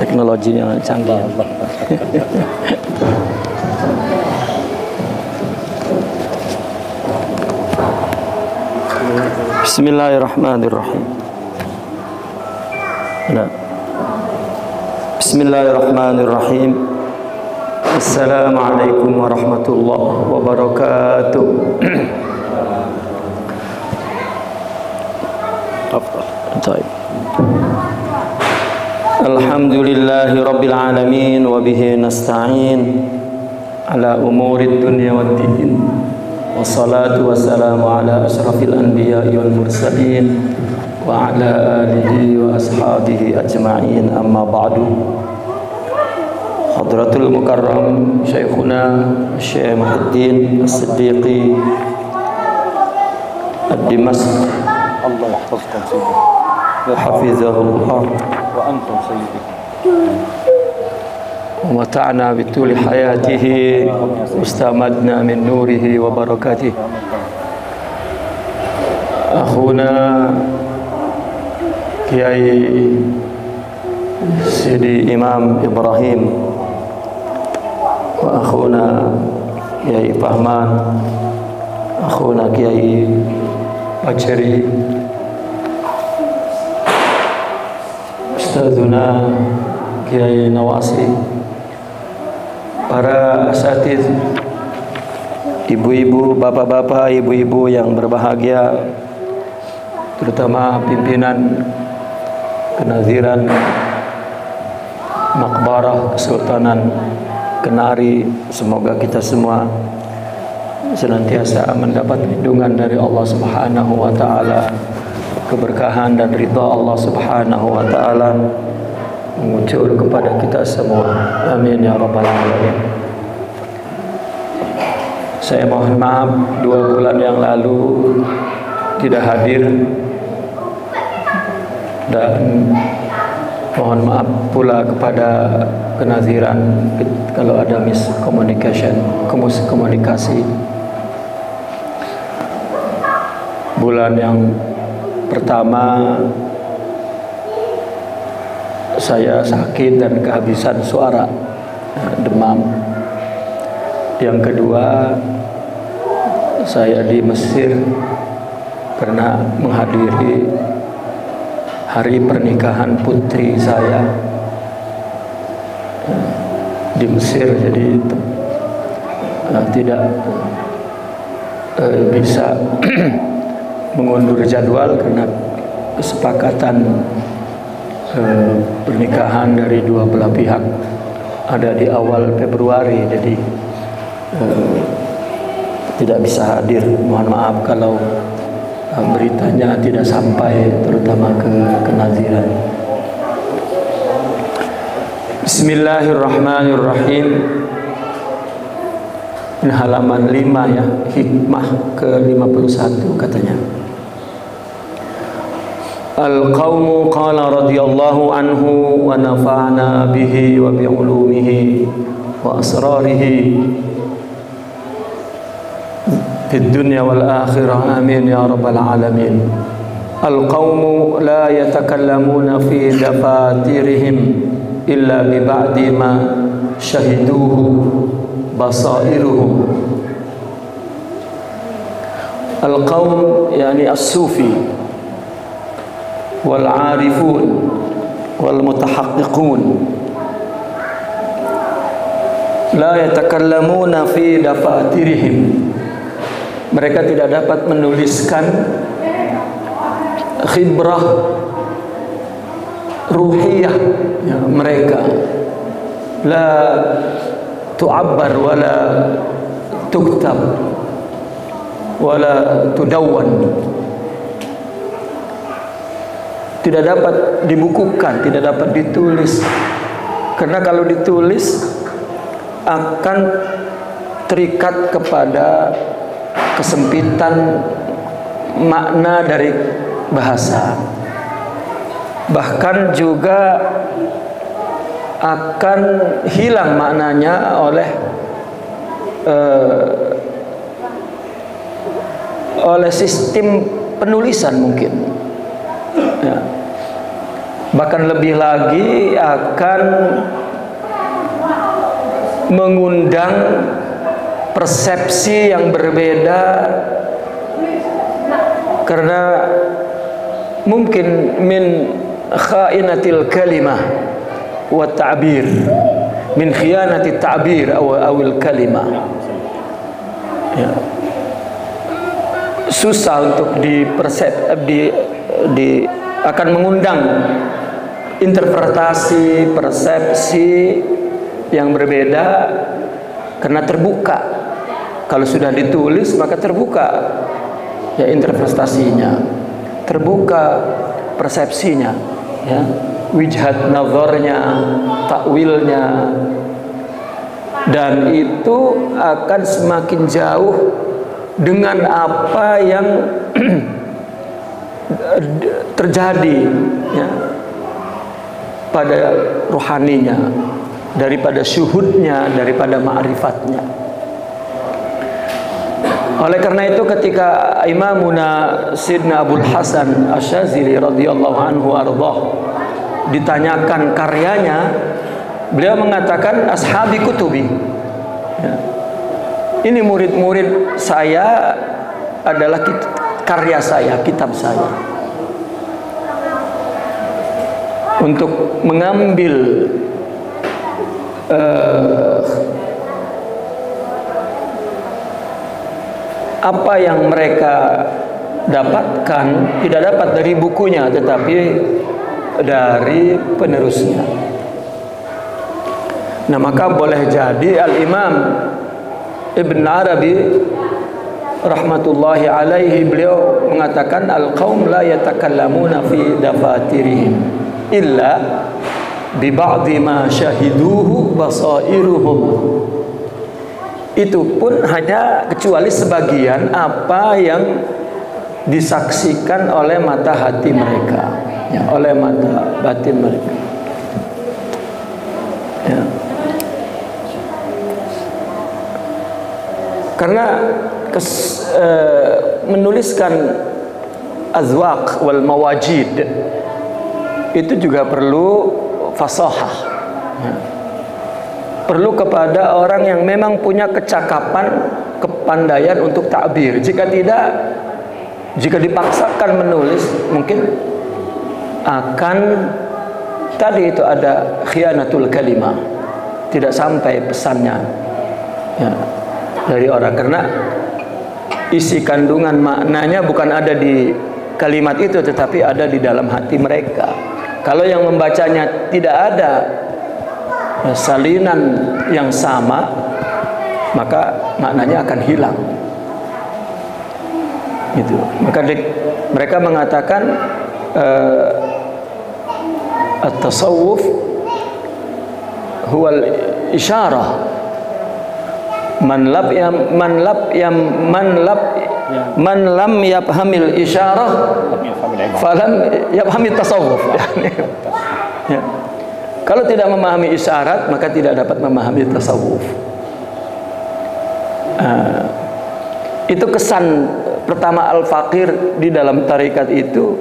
teknologinya canggih. Bismillahirrahmanirrahim. Nah. Bismillahirrahmanirrahim. Assalamualaikum warahmatullahi wabarakatuh. الحمد لله رب العالمين وبه نستعين على أمور الدنيا والدين. والصلاة والسلام على أشرف الأنبياء والمرسلين وعلى آله وأصحابه أجمعين. أما بعد حضرة المكرم شيخنا الشيخ محي الدين الصديقي الدمشق. الله يحفظكم. حفظه الله وأنتم سيدي. ومتعنا بطول حياته واستمدنا من نوره وبركاته. أخونا كياي سيدي إمام إبراهيم وأخونا كياي فهمان أخونا كياي بشري Ustazuna Kiai Nawasi Para asatid Ibu-ibu, bapak-bapak, ibu-ibu yang berbahagia Terutama pimpinan Kenaziran Makbarah Kesultanan Kenari Semoga kita semua Senantiasa mendapat lindungan dari Allah Subhanahu wa taala keberkahan dan ridha Allah Subhanahu wa taala mengucur kepada kita semua. Amin ya rabbal alamin. Saya mohon maaf dua bulan yang lalu tidak hadir dan mohon maaf pula kepada kenaziran kalau ada miscommunication komunikasi bulan yang Pertama saya sakit dan kehabisan suara demam. Yang kedua saya di Mesir karena menghadiri hari pernikahan putri saya di Mesir jadi uh, tidak uh, bisa mengundur jadwal karena kesepakatan eh, pernikahan dari dua belah pihak ada di awal Februari jadi eh, tidak bisa hadir. Mohon maaf kalau eh, beritanya tidak sampai terutama ke kenaziran. Bismillahirrahmanirrahim. Halaman 5 ya hikmah ke-51 katanya Al-qawmu qala radiyallahu anhu wa nafa'na bihi wa bi'ulumihi wa asrarihi fid dunya wal akhirah amin ya rabbal alamin Al-qawmu la yatakallamuna fi dafatirihim illa bi ba'di ma syahiduhu wal arifun wal mutahaqqiqun. La yatakallamuna fi dafatirihim. Mereka tidak dapat menuliskan khibrah ruhiyah ya, mereka. La tu'abbar wala tuktab wala tudawwan tidak dapat dibukukan, tidak dapat ditulis. Karena kalau ditulis akan terikat kepada kesempitan makna dari bahasa. Bahkan juga akan hilang maknanya oleh uh, oleh sistem penulisan mungkin. Bahkan lebih lagi akan mengundang persepsi yang berbeda karena mungkin min khainatil kalimah wa ta'bir min khianati ta'bir aw awil kalimah ya. susah untuk dipersep di, di akan mengundang interpretasi persepsi yang berbeda karena terbuka. Kalau sudah ditulis maka terbuka. Ya interpretasinya. Terbuka persepsinya ya. Wijhat nazarnya takwilnya. Dan itu akan semakin jauh dengan apa yang terjadi ya pada rohaninya daripada syuhudnya daripada ma'rifatnya. Oleh karena itu ketika Imamuna Sidna Abdul Hasan Asyazili radhiyallahu anhu ardah ditanyakan karyanya beliau mengatakan ashabi kutubi. Ya. ini murid-murid saya adalah karya saya kitab saya untuk mengambil uh, apa yang mereka dapatkan tidak dapat dari bukunya tetapi dari penerusnya. Nah, maka boleh jadi Al-Imam Ibn Arabi rahmatullahi alaihi beliau mengatakan al-qaum la yatakallamuna fi dafatirihim illa bi ba'dhi ma syahiduhu basairuhum. Itu pun hanya kecuali sebagian apa yang disaksikan oleh mata hati mereka. Ya, oleh mata batin mereka. Ya. karena kes, e, menuliskan azwaq wal mawajid itu juga perlu fasahah ya perlu kepada orang yang memang punya kecakapan, kepandaian untuk takbir. Jika tidak, jika dipaksakan menulis, mungkin akan tadi itu ada khianatul kalimah. Tidak sampai pesannya ya, dari orang karena isi kandungan maknanya bukan ada di kalimat itu tetapi ada di dalam hati mereka. Kalau yang membacanya tidak ada salinan yang sama maka maknanya akan hilang. Gitu. Maka di, mereka mengatakan uh, at-tasawuf huwa isyarah. Man lab ya man lab ya man lab man lam yafhamil isyarah falam yafhamil tasawuf ya. Kalau tidak memahami isyarat, maka tidak dapat memahami tasawuf. Uh, itu kesan pertama al-fakir di dalam tarikat itu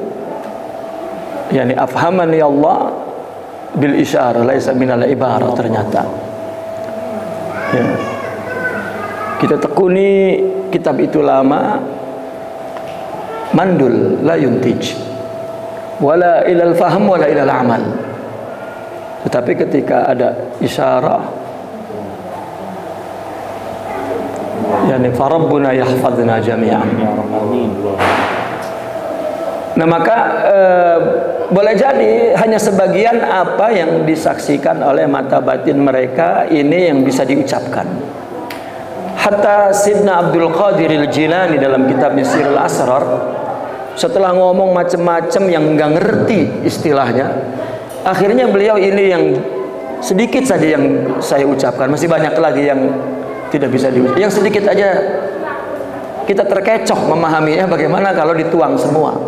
yakni ya Allah bil isyarah laisa minal ibarah ternyata. Ya. Kita tekuni kitab itu lama. Mandul la yuntij. Wala ilal faham wala ilal amal. Tetapi ketika ada isyarah yani farabbuna yahfazna jami'an. Nah maka e, boleh jadi hanya sebagian apa yang disaksikan oleh mata batin mereka ini yang bisa diucapkan. Hatta Sidna Abdul Qadir al-Jilani dalam kitabnya Sirul Asrar setelah ngomong macam-macam yang nggak ngerti istilahnya, Akhirnya beliau ini yang sedikit saja yang saya ucapkan, masih banyak lagi yang tidak bisa diucapkan. Yang sedikit aja kita terkecoh memahaminya bagaimana kalau dituang semua.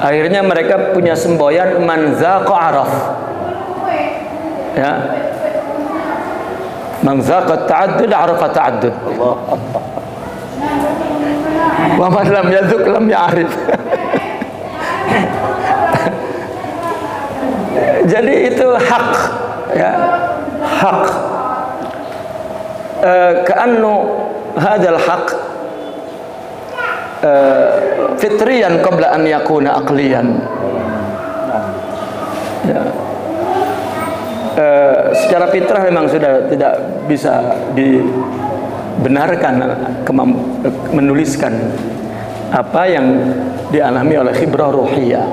Akhirnya mereka punya semboyan manzaqa araf. Ya. Manzaqa ta'addud arafa ta'addud. Allah. Wa man lam yaduk lam ya'rif. Jadi itu hak ya. Hak. Uh, Ka'annu hadzal haq uh, fitriyan qabla an yakuna aqliyan. Ya. Secara fitrah memang sudah tidak bisa dibenarkan menuliskan apa yang dialami oleh khibrah ruhiyah.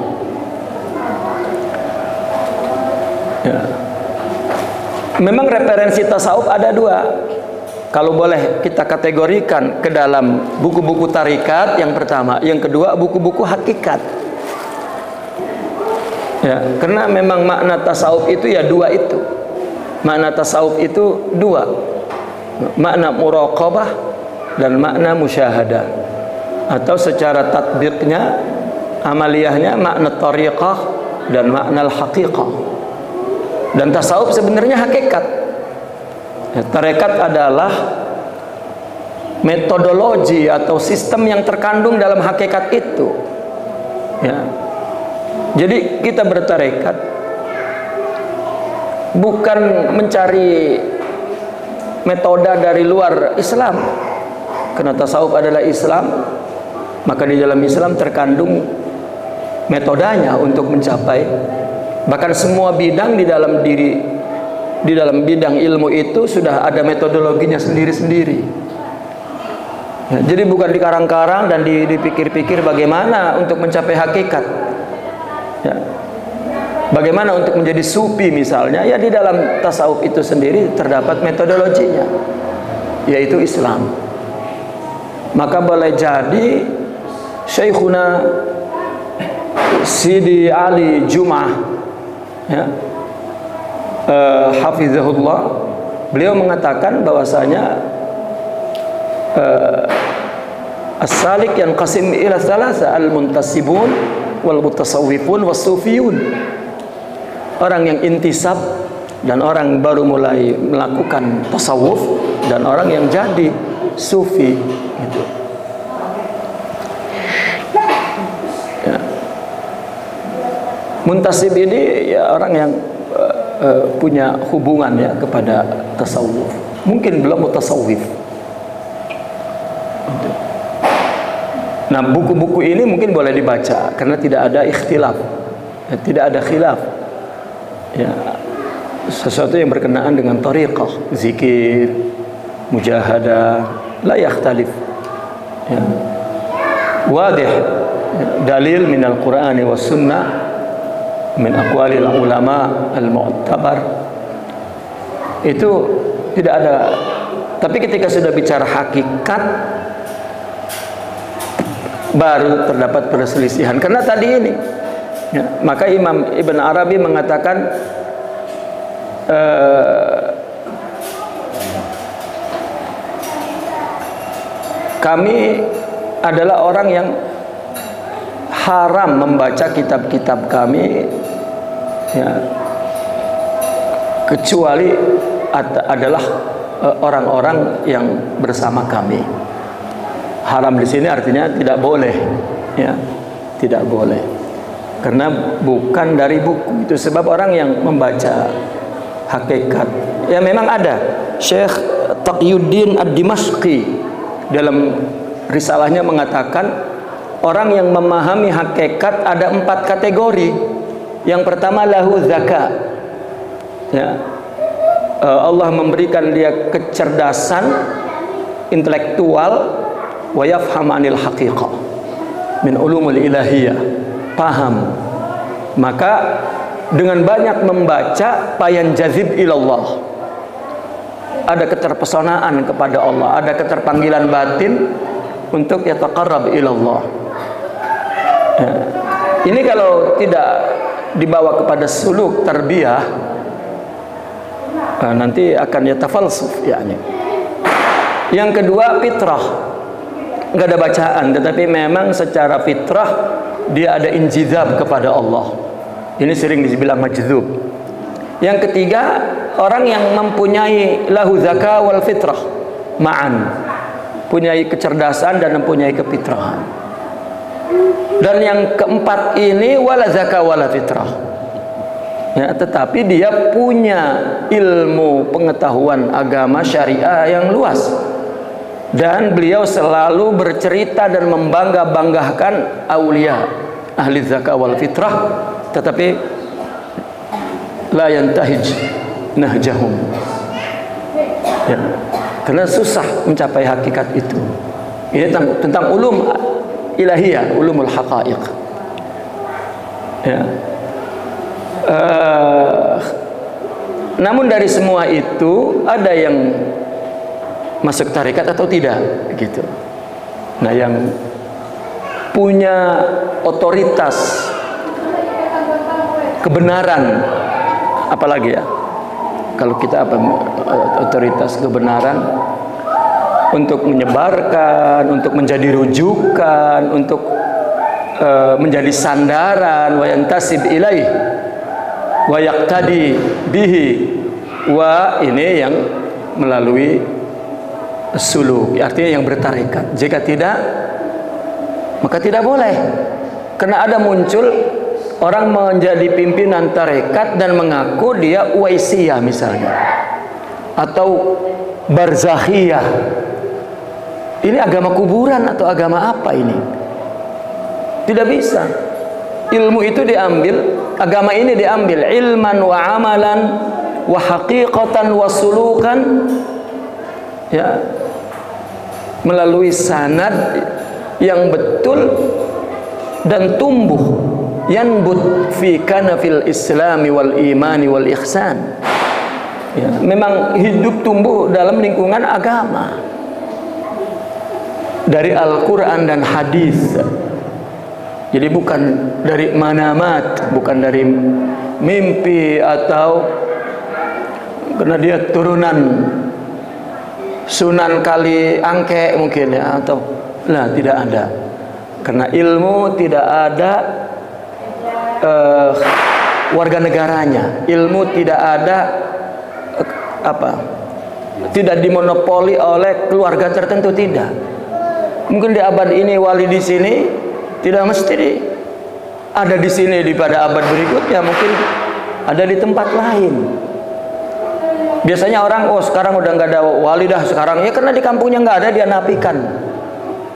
Ya. Memang referensi tasawuf ada dua. Kalau boleh kita kategorikan ke dalam buku-buku tarikat yang pertama, yang kedua buku-buku hakikat. Ya, karena memang makna tasawuf itu ya dua itu. Makna tasawuf itu dua. Makna muraqabah dan makna musyahadah. Atau secara tatbiknya, amaliyahnya makna tariqah dan makna al-haqiqah. Dan tasawuf sebenarnya hakikat. Ya, tarekat adalah metodologi atau sistem yang terkandung dalam hakikat itu. Ya, jadi kita bertarekat bukan mencari metode dari luar Islam. Karena tasawuf adalah Islam, maka di dalam Islam terkandung metodenya untuk mencapai bahkan semua bidang di dalam diri di dalam bidang ilmu itu sudah ada metodologinya sendiri-sendiri. Ya, jadi bukan dikarang-karang dan dipikir-pikir bagaimana untuk mencapai hakikat. Bagaimana untuk menjadi sufi misalnya? Ya di dalam tasawuf itu sendiri terdapat metodologinya, yaitu Islam. Maka boleh jadi Syekhuna Sidi Ali Jum'ah ya, uh, Hafizahullah beliau mengatakan bahwasanya uh, as-salik yang qasim ila thalatha al-muntasibun wal mutasawwifun was sufiyun orang yang intisab dan orang baru mulai melakukan tasawuf dan orang yang jadi sufi gitu. Ya. Muntasib ini ya orang yang uh, uh, punya hubungan ya kepada tasawuf. Mungkin belum mutasawif. Nah, buku-buku ini mungkin boleh dibaca karena tidak ada ikhtilaf. Ya, tidak ada khilaf. Ya, sesuatu yang berkenaan dengan tariqah, zikir, mujahadah, la yakhtalif. Ya. Wadih dalil min al-Qur'an wa sunnah min aqwalil ulama al-mu'tabar itu tidak ada tapi ketika sudah bicara hakikat baru terdapat perselisihan karena tadi ini ya, maka Imam Ibn Arabi mengatakan uh, kami adalah orang yang haram membaca kitab-kitab kami ya, kecuali adalah orang-orang yang bersama kami. Haram di sini artinya tidak boleh ya tidak boleh karena bukan dari buku itu. Sebab orang yang membaca hakikat ya memang ada. Syekh Taqiyuddin Ad-Dimashqi dalam risalahnya mengatakan orang yang memahami hakikat ada empat kategori. Yang pertama lahu zakat ya. Allah memberikan dia kecerdasan intelektual. Wa yafham anil haqiqah. Min ulumul ilahiyah paham. Maka dengan banyak membaca payan jazib ilallah. Ada keterpesonaan kepada Allah ada keterpanggilan batin untuk yataqarrab ilallah. Ya. ini kalau tidak dibawa kepada suluk tarbiyah nanti akan yatafalsuf yakni. Yang kedua fitrah nggak ada bacaan tetapi memang secara fitrah dia ada injizab kepada Allah. Ini sering dibilang majzub yang ketiga orang yang mempunyai lahu zaka wal fitrah ma'an. Punyai kecerdasan dan mempunyai kefitrahan. Dan yang keempat ini wala zaka wala fitrah. Ya, tetapi dia punya ilmu pengetahuan agama syariah yang luas dan beliau selalu bercerita dan membangga-banggakan aulia ahli zakah wal fitrah tetapi la yantahij nahjahum. Ya karena susah mencapai hakikat itu. Ini tentang, tentang ulum ilahiyah ulumul haqaiq. Ya. Uh, namun dari semua itu ada yang masuk tarikat atau tidak gitu. Nah, yang punya otoritas kebenaran apalagi ya kalau kita apa otoritas kebenaran untuk menyebarkan untuk menjadi rujukan untuk uh, menjadi sandaran wa yantasib ilaih wa yaqtadi bihi wa ini yang melalui suluk artinya yang bertarekat jika tidak maka tidak boleh. Karena ada muncul orang menjadi pimpinan tarekat dan mengaku dia uwaisiyah misalnya. Atau barzakhiyah ini agama kuburan atau agama apa ini? Tidak bisa. Ilmu itu diambil agama ini diambil ilman wa amalan wa haqiqatan wa sulukan. Ya melalui sanad yang betul dan tumbuh. Yanbut fi kanafil islami wal imani wal ihsan. Ya, memang hidup tumbuh dalam lingkungan agama. Dari Al-Quran dan hadis. Jadi bukan dari manamat bukan dari mimpi atau karena dia turunan Sunan Kali Angke mungkin ya atau nah tidak ada. Karena ilmu tidak ada uh, warga negaranya. Ilmu tidak ada uh, apa? Tidak dimonopoli oleh keluarga tertentu tidak. Mungkin di abad ini wali di sini tidak mesti di, ada di sini di pada abad berikutnya mungkin ada di tempat lain. Biasanya orang, oh sekarang udah nggak ada wali dah sekarang ya karena di kampungnya nggak ada dia napikan.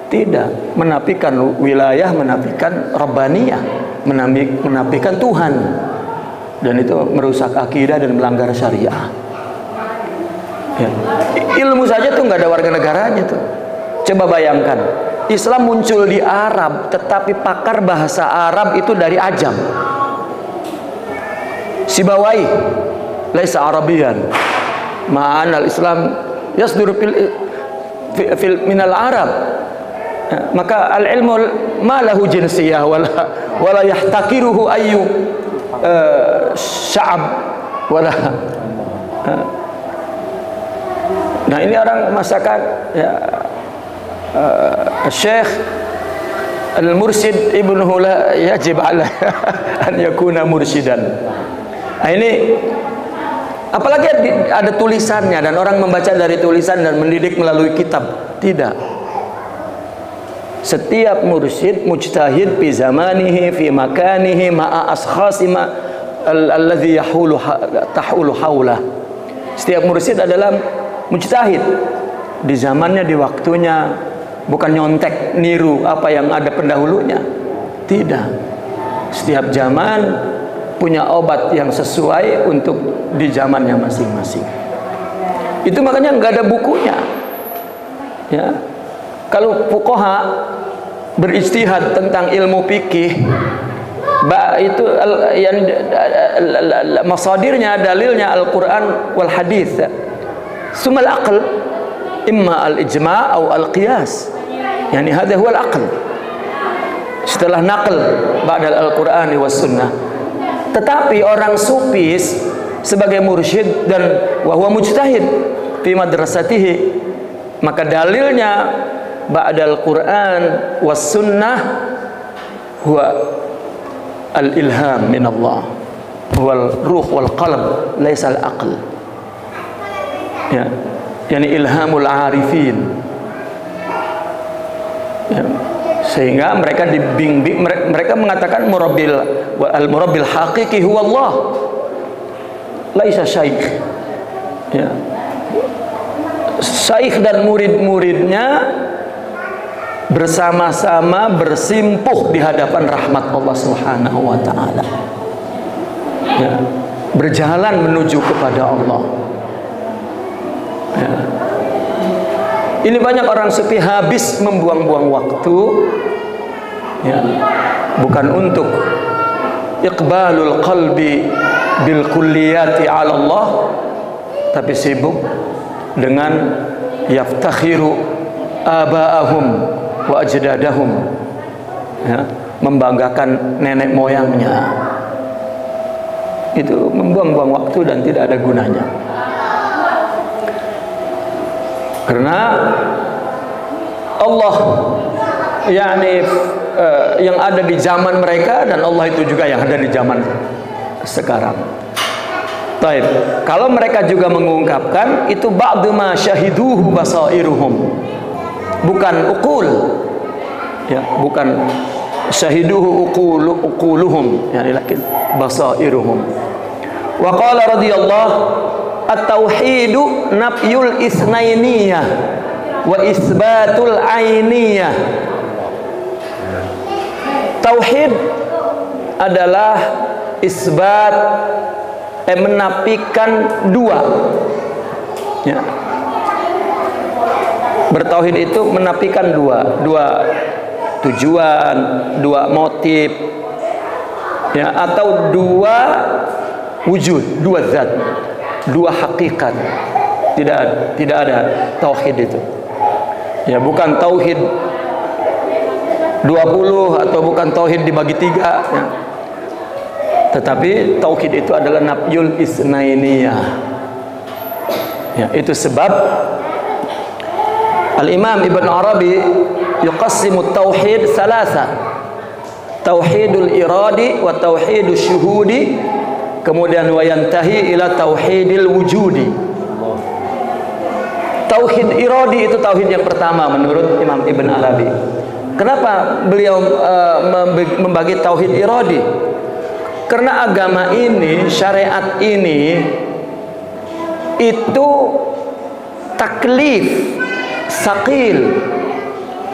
Tidak, menapikan wilayah, menapikan robbaniyah, menapik, menapikan Tuhan. Dan itu merusak akidah dan melanggar syariah. Ya. Ilmu saja tuh nggak ada warga negaranya tuh. Coba bayangkan, Islam muncul di Arab, tetapi pakar bahasa Arab itu dari Ajam. Sibawai, laisa Arabian ma'anal Islam yasdur fil, fil minal Arab maka al ilmu ma lahu jinsiyah wala wala yahtakiruhu ayu uh, sya'ab wala uh, nah ini orang masyarakat ya uh, Syekh Al-Mursid Ibn Hula yajib ala an yakuna mursidan. Nah ini Apalagi ada tulisannya dan orang membaca dari tulisan dan mendidik melalui kitab. Tidak. Setiap mursyid mujtahid fi zamanihi fi makanihi ma'a askhasi ma alladhi yahulu tahulu haulah. Setiap mursyid adalah mujtahid di zamannya di waktunya bukan nyontek niru apa yang ada pendahulunya. Tidak. Setiap zaman punya obat yang sesuai untuk di zamannya masing-masing. Itu makanya nggak ada bukunya. Ya. Kalau fuqaha beristihad tentang ilmu fikih itu yang masadirnya dalilnya Al-Qur'an wal hadis. Sumal aql imma al-ijma' atau al-qiyas. Yani hadha huwa al-aql. Setelah naql ba'da al-Qur'an was sunnah tetapi orang sufis sebagai mursyid dan wahwa mujtahid fi madrasatihi maka dalilnya ba'dal Quran was sunnah huwa al ilham min Allah wal ruh wal qalb laisa al aql ya yani ilhamul arifin. Ya sehingga mereka dibimbing mereka mengatakan murabil al murabil hakiki huwa Allah laisa syaikh. Ya. Syaikh dan murid-muridnya bersama-sama bersimpuh di hadapan rahmat Allah Subhanahu wa taala. Ya. Berjalan menuju kepada Allah. Ya. Ini banyak orang sepi habis membuang-buang waktu. Ya. Bukan untuk iqbalul qalbi bil kulliyati ala Allah tapi sibuk dengan yaftakhiru aba'ahum wa ajdadahum. Ya, membanggakan nenek moyangnya. Itu membuang-buang waktu dan tidak ada gunanya karena Allah yakni uh, yang ada di zaman mereka dan Allah itu juga yang ada di zaman sekarang. Taib. Kalau mereka juga mengungkapkan itu ba'du ma syahiduhu basairuhum. Bukan ukul. Ya, bukan syahiduhu uqulu uquluhum yani lakin basairuhum. Wa qala radhiyallahu at-tauhidu nafyul isnainiyah wa isbatul ainiyah. Tauhid adalah isbat eh, menafikan dua ya. bertauhid itu menafikan dua dua tujuan dua motif ya atau dua wujud dua zat dua hakikat tidak tidak ada tauhid itu ya bukan tauhid 20 atau bukan tauhid dibagi tiga ya tetapi tauhid itu adalah nafyul isnainiyah. Ya, itu sebab Al-Imam Ibn Arabi yuqassimu tauhid salasa. Tauhidul iradi wa tauhidul syuhudi kemudian wa yantahi ila tauhidil wujudi. Tauhid iradi itu tauhid yang pertama menurut Imam Ibn Arabi. Kenapa beliau uh, membagi tauhid iradi? Karena agama ini, syariat ini itu taklif sakil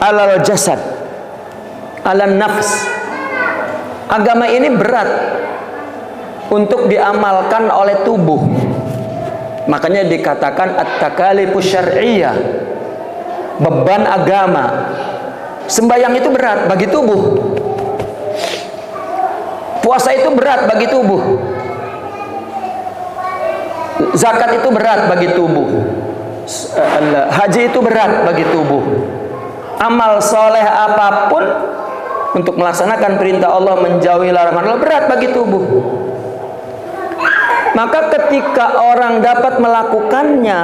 alal jasad alal nafs agama ini berat untuk diamalkan oleh tubuh makanya dikatakan at-takalifu syar'iyyah beban agama sembahyang itu berat bagi tubuh Puasa itu berat bagi tubuh. Zakat itu berat bagi tubuh. Haji itu berat bagi tubuh. Amal soleh apa pun untuk melaksanakan perintah Allah menjauhi larangan Allah berat bagi tubuh. Maka ketika orang dapat melakukannya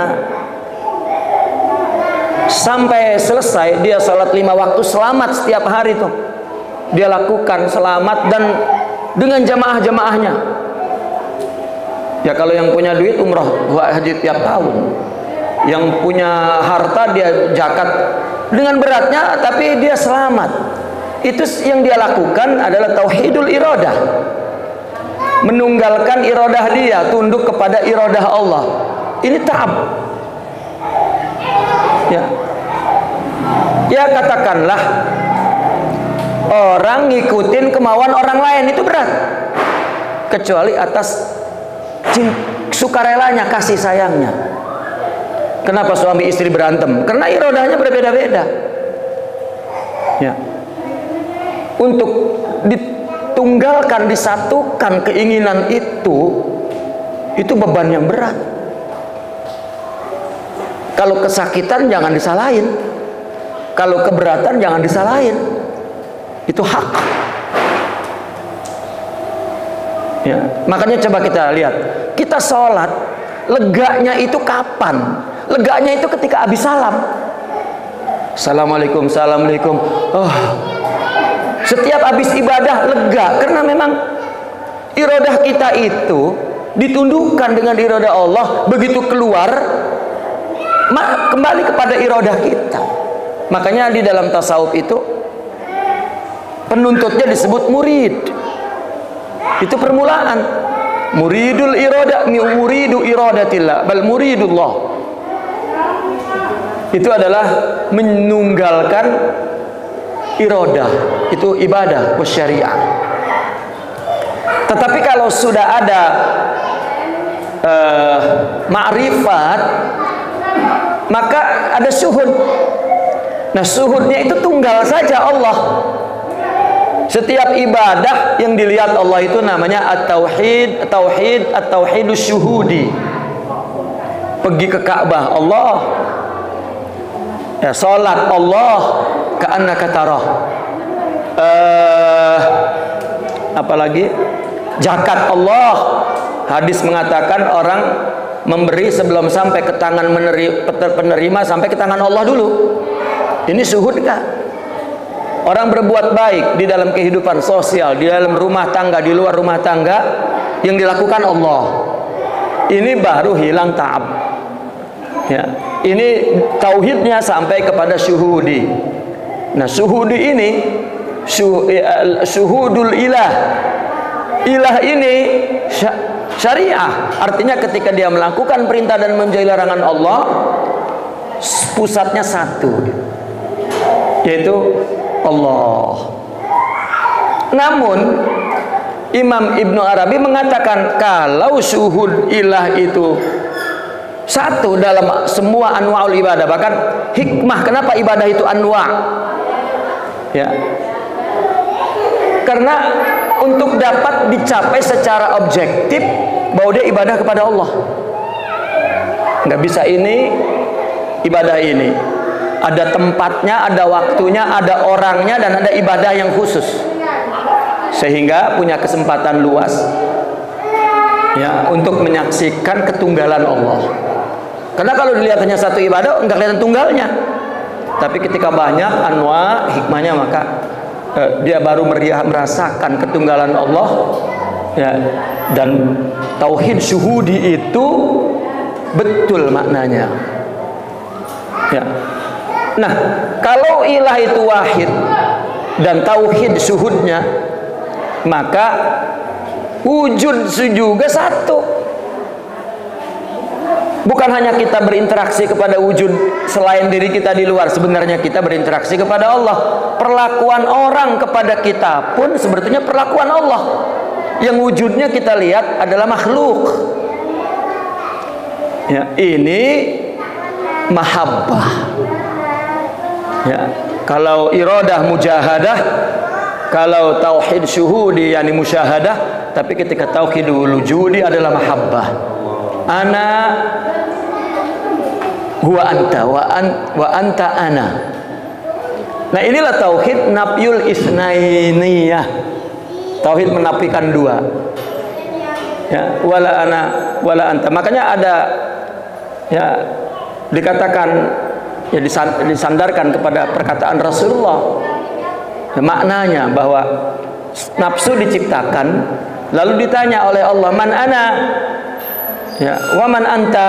sampai selesai dia sholat lima waktu selamat setiap hari tuh dia lakukan selamat dan dengan jamaah-jamaahnya. Ya kalau yang punya duit umroh haji tiap tahun. Yang punya harta dia jakat dengan beratnya tapi dia selamat. Itu yang dia lakukan adalah tauhidul iradah. Menunggalkan iradah dia, tunduk kepada iradah Allah. Ini ta'ab. Ya. Ya katakanlah orang ngikutin kemauan orang lain itu berat kecuali atas sukarelanya kasih sayangnya kenapa suami istri berantem karena irodahnya berbeda-beda ya untuk ditunggalkan disatukan keinginan itu itu beban yang berat. Kalau kesakitan jangan disalahin. Kalau keberatan jangan disalahin. Itu hak. Ya makanya coba kita lihat. Kita sholat leganya itu kapan? Leganya itu ketika habis salam. Assalamualaikum assalamualaikum. Oh setiap habis ibadah lega karena memang irodah kita itu ditundukkan dengan irodah Allah begitu keluar kembali kepada irodah kita makanya di dalam tasawuf itu Penuntutnya disebut murid. Itu permulaan. muridul iradah muridu iradatillah bal muridullah itu adalah menunggalkan iradah itu ibadah syariah tetapi kalau sudah ada uh, ma'rifat maka ada suhud nah suhudnya itu tunggal saja Allah setiap ibadah yang dilihat Allah itu namanya at-tauhid, tauhid, at-tauhidus syuhudi. Pergi ke Ka'bah Allah. Ya, salat Allah annaka tarah. Uh, apalagi zakat Allah. Hadis mengatakan orang memberi sebelum sampai ke tangan penerima sampai ke tangan Allah dulu. Ini suhud kah? Orang berbuat baik di dalam kehidupan sosial, di dalam rumah tangga, di luar rumah tangga yang dilakukan Allah. Ini baru hilang ta'ab. Ya. Ini tauhidnya sampai kepada syuhudi. Nah, syuhudi ini syuhudul ilah. Ilah ini syariah. Artinya ketika dia melakukan perintah dan menjauhi larangan Allah, pusatnya satu. Yaitu Allah. Namun Imam Ibnu Arabi mengatakan kalau suhud ilah itu satu dalam semua anwaul ibadah bahkan hikmah kenapa ibadah itu anwa? Ya. Karena untuk dapat dicapai secara objektif bahwa dia ibadah kepada Allah. Nggak bisa ini ibadah ini. Ada tempatnya, ada waktunya, ada orangnya dan ada ibadah yang khusus. Sehingga punya kesempatan luas. Ya untuk menyaksikan ketunggalan Allah. Karena kalau dilihat hanya satu ibadah enggak kelihatan tunggalnya. Tapi ketika banyak anwa hikmahnya maka eh, dia baru meriah merasakan ketunggalan Allah ya dan tauhid syuhudi itu betul maknanya. Ya, Nah, kalau ilah itu wahid dan tauhid suhudnya, maka wujud juga satu. Bukan hanya kita berinteraksi kepada wujud selain diri kita di luar, sebenarnya kita berinteraksi kepada Allah. Perlakuan orang kepada kita pun sebetulnya perlakuan Allah. Yang wujudnya kita lihat adalah makhluk. Ya, ini mahabbah ya kalau iradah mujahadah kalau tauhid syuhudi yani musyahadah tapi ketika tauhid wujudi adalah mahabbah ana huwa anta wa, an, wa anta ana. Nah inilah tauhid nafyul isnainiyah. Tauhid menafikan dua. Ya wala ana wala anta. Makanya ada ya dikatakan ya disandarkan kepada perkataan Rasulullah. Maknanya bahwa nafsu diciptakan lalu ditanya oleh Allah man ana ya wa man anta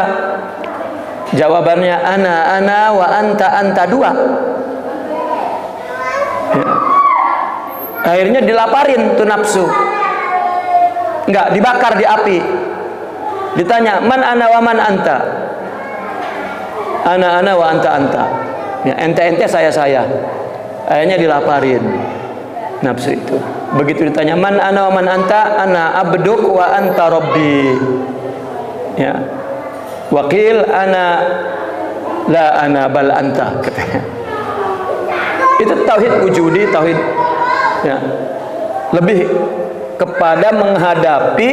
jawabannya ana ana wa anta anta dua ya. akhirnya dilaparin tuh nafsu enggak dibakar di api ditanya man ana wa man anta ana-ana wa anta-anta. Ya, ente-ente saya-saya. Akhirnya dilaparin nafsu itu. Begitu ditanya man ana wa man anta, ana abduk wa anta rabbi. Ya. Wakil ana la ana bal anta katanya. Itu tauhid wujudi, tauhid ya. Lebih kepada menghadapi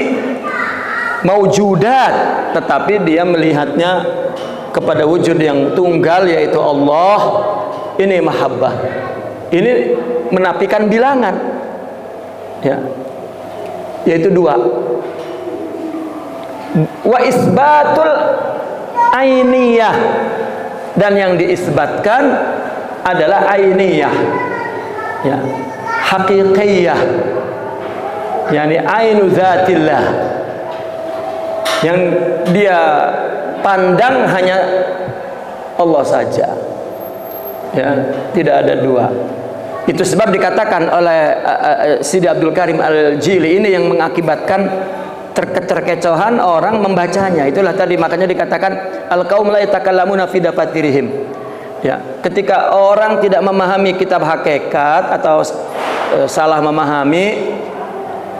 maujudat tetapi dia melihatnya kepada wujud yang tunggal yaitu Allah ini mahabbah ini menafikan bilangan ya yaitu dua wa isbatul ainiyah. Dan yang diisbatkan adalah ainiyah. Ya. Hakikiyah yakni ainu zatillah. Yang dia pandang hanya Allah saja. Ya tidak ada dua. Itu sebab dikatakan oleh uh, uh, Sidi Abdul Karim Al-Jili ini yang mengakibatkan terkecohan orang membacanya. Itulah tadi makanya dikatakan al kaum la yatakallamuna fi dafatirihim. Ya, ketika orang tidak memahami kitab hakikat atau e, salah memahami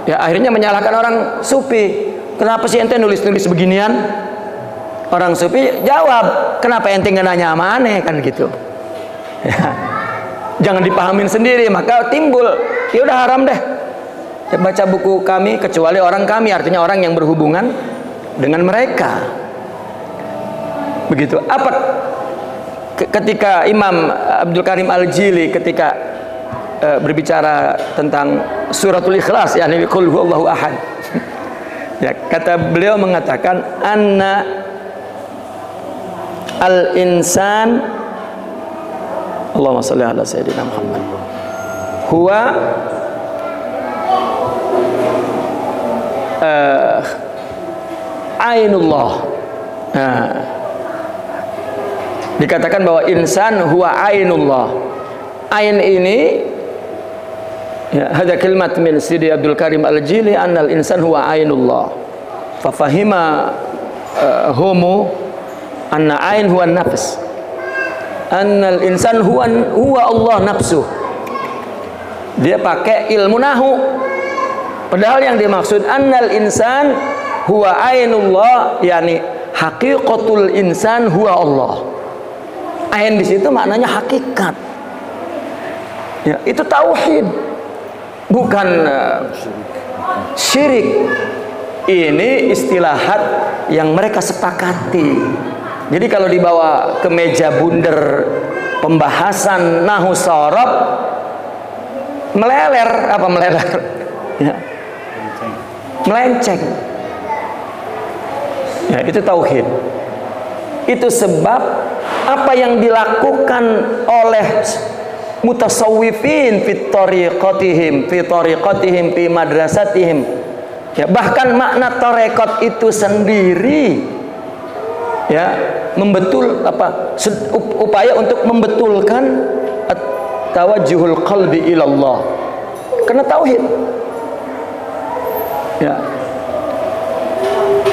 ya akhirnya menyalahkan orang sufi. Kenapa sih ente nulis-nulis beginian? Orang sufi jawab, "Kenapa ente nggak nanya mana kan gitu." Ya. Jangan dipahamin sendiri, maka timbul, ya udah haram deh baca buku kami kecuali orang kami artinya orang yang berhubungan dengan mereka. Begitu. Apa? Ketika Imam Abdul Karim Al-Jili ketika uh, berbicara tentang suratul ikhlas ya qul huwallahu ahad. Ya kata beliau mengatakan anna al insan Allahumma salli ala sayyidina Muhammad. Huwa uh, ainullah. Nah, dikatakan bahwa insan huwa ainullah. Ain ini ya, ada kalimat min Sidi Abdul Karim Al-Jili annal insan huwa ainullah. Fafahima uh, homo anna ain huwa nafs. Annal insan huwa huwa Allah nafsu. Dia pakai ilmu nahu Padahal yang dimaksud annal insan huwa ainullah yakni haqiqatul insan huwa Allah. Ain di situ maknanya hakikat. Ya, itu tauhid. Bukan uh, syirik. Ini istilahat yang mereka sepakati. Jadi kalau dibawa ke meja bundar pembahasan nahu sorob meleler apa meleler? Ya melenceng. Ya itu tauhid. Itu sebab apa yang dilakukan oleh mutasawwifin fi tariqatihim fi tariqatihim fi madrasatihim. Ya bahkan makna tarekat itu sendiri. Ya membetul apa upaya untuk membetulkan tawajuhul qalbi ilallah. Karena tauhid ya.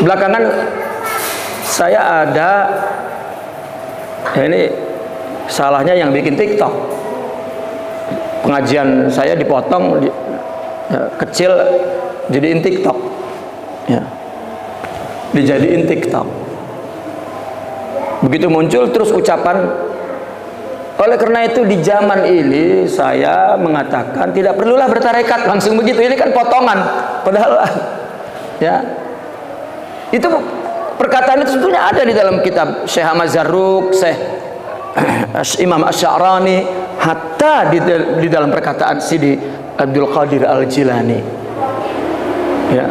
Belakangan saya ada ya ini salahnya yang bikin TikTok. Pengajian saya dipotong di, ya, kecil jadiin TikTok. Ya. Dijadiin TikTok. Begitu muncul terus ucapan oleh karena itu di zaman ini saya mengatakan tidak perlulah bertarekat langsung begitu. Ini kan potongan. Padahal ya itu perkataan itu sebetulnya ada di dalam kitab Syekh Ahmad Zarruk, Syekh Imam Asy'arani, hatta di, di dalam perkataan Sidi Abdul Qadir Al-Jilani. Ya.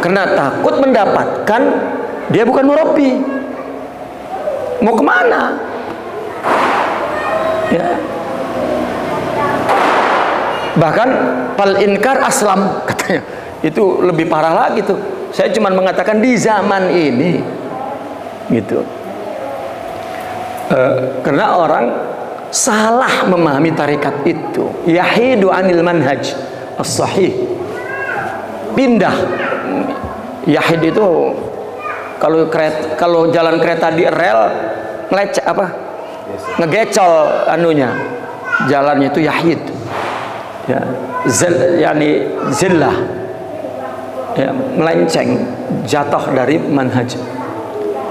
Karena takut mendapatkan dia bukan murabi. Mau ke mana? Ya. bahkan pal inkar aslam katanya. Itu lebih parah lagi tuh. Saya cuma mengatakan di zaman ini gitu. E, karena orang salah memahami tarikat itu. Yahidu anil manhaj as-sahih. Pindah. Yahid itu kalau kereta kalau jalan kereta di rel ngelecek apa ngegecol anunya. Jalannya itu yahid. Ya. Zil yani zillah. Ya melenceng jatuh dari manhaj.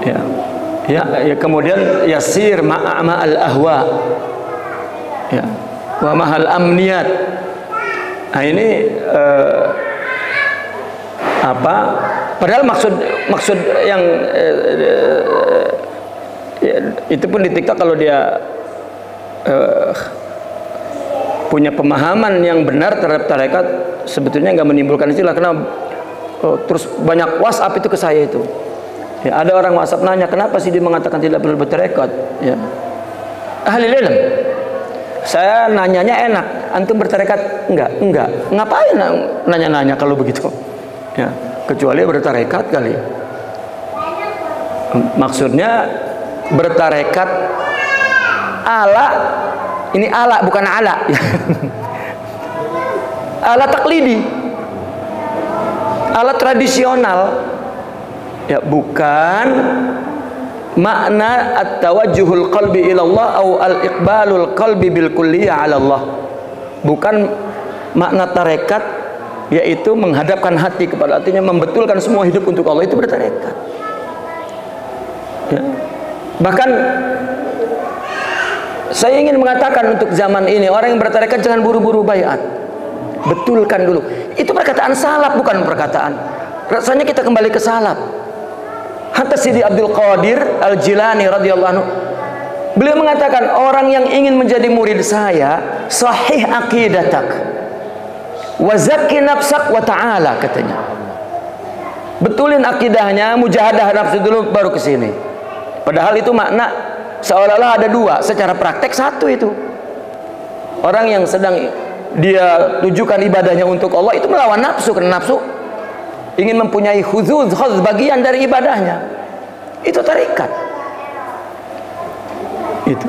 Ya. Ya, ya kemudian yasir ma'a al ahwa. Ya. Wa mahal amniyat. Nah ini eh, apa? Padahal maksud maksud yang eh, ya, itu pun di TikTok kalau dia uh, punya pemahaman yang benar terhadap tarekat sebetulnya nggak menimbulkan istilah. Karena oh, terus banyak WhatsApp itu ke saya itu. Ya ada orang WhatsApp nanya kenapa sih dia mengatakan tidak perlu bertarekat? Ya. Ahli ilmu saya nanyanya enak antum bertarekat? Enggak enggak. Ngapain nanya-nanya kalau begitu? Ya kecuali bertarekat kali. Maksudnya bertarekat ala ini ala bukan ala. Ala taklidi. Alat tradisional. Ya bukan makna at-tawajjuhul qalbi ila Allah atau al-iqbalul qalbi bil kulliyah ala Allah. Bukan makna tarekat yaitu menghadapkan hati kepada artinya membetulkan semua hidup untuk Allah. Itu bertarekat. Ya. Bahkan saya ingin mengatakan untuk zaman ini orang yang bertarekat jangan buru-buru bayat. Betulkan dulu. Itu perkataan salaf bukan perkataan. Rasanya kita kembali ke salaf. Hatta Sidi Abdul Qadir Al-Jilani radhiyallahu anhu Beliau mengatakan orang yang ingin menjadi murid saya sahih aqidatak. Wa zakki nafsak wa ta'ala katanya. Betulin akidahnya, mujahadah nafsu dulu baru ke sini. Padahal itu makna seolah-olah ada dua, secara praktek satu itu. Orang yang sedang dia tujukan ibadahnya untuk Allah itu melawan nafsu karena nafsu ingin mempunyai khuzuz khuz bagian dari ibadahnya. Itu tarikat itu.